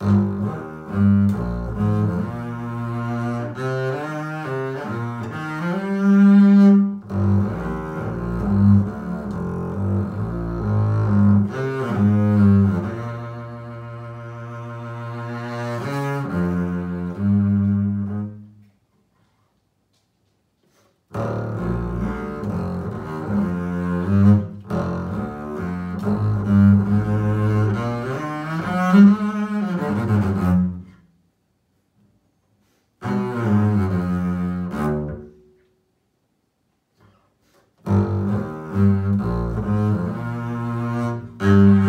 Mm-hmm. Mm-hmm.